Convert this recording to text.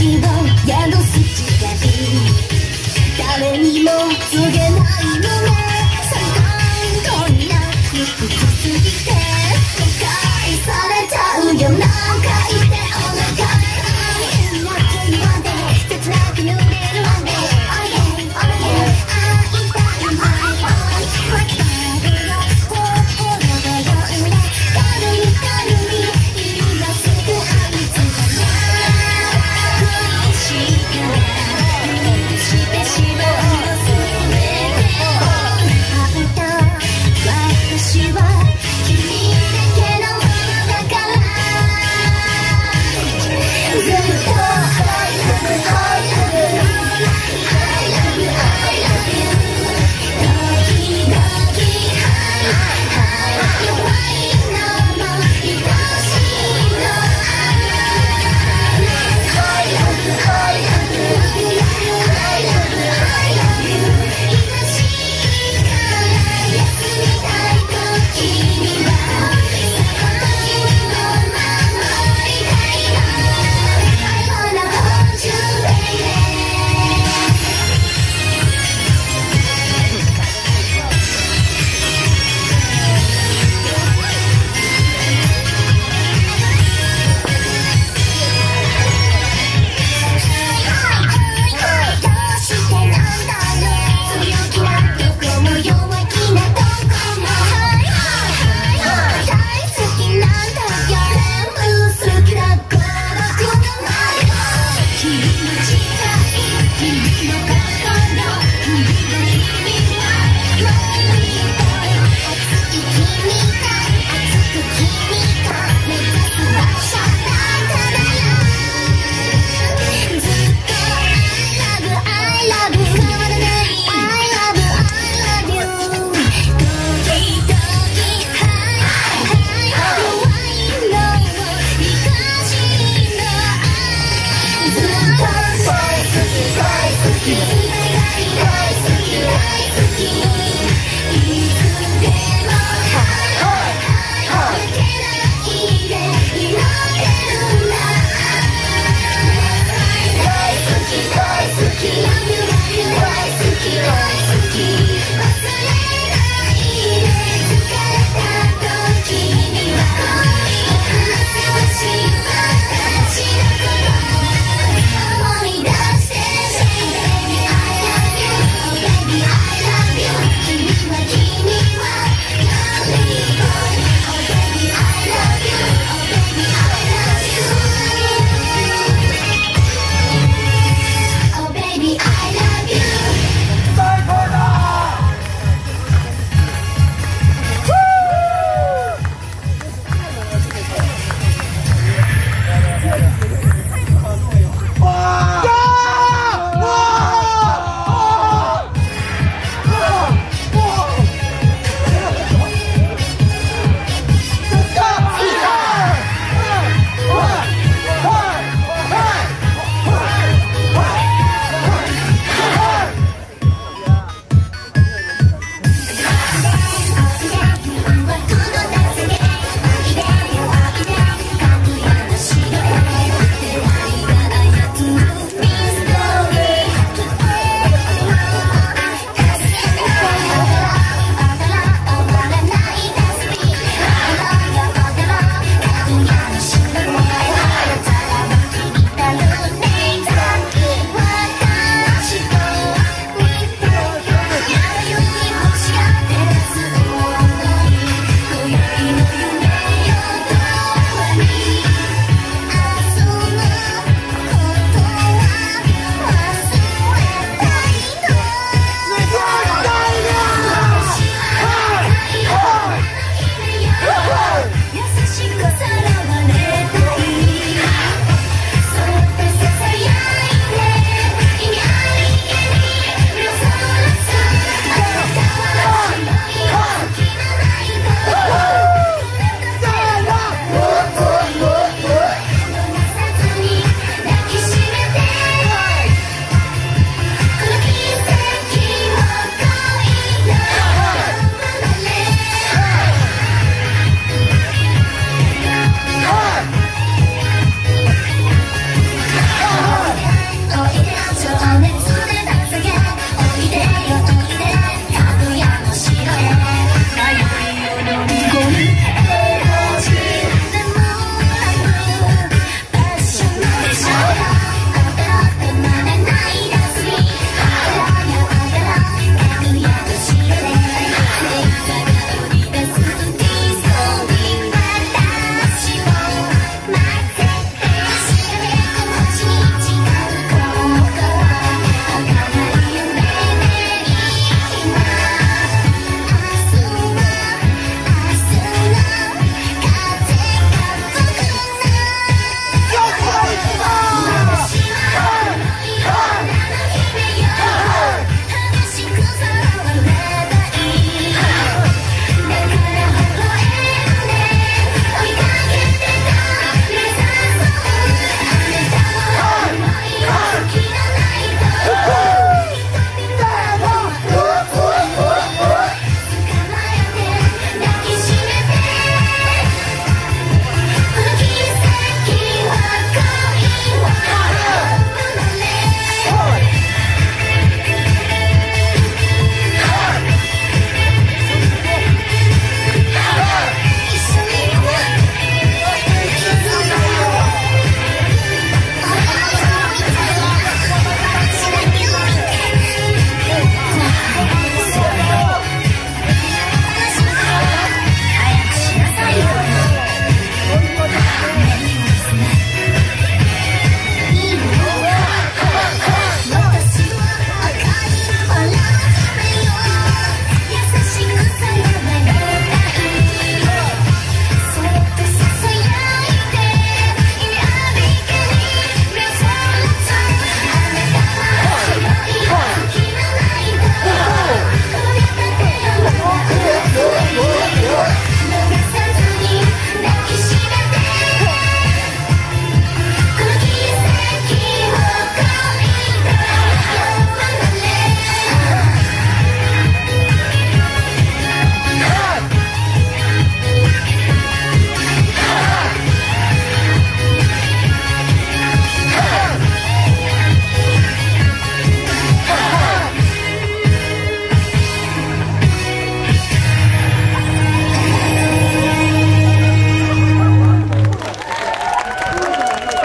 を宿す誰にも告げないの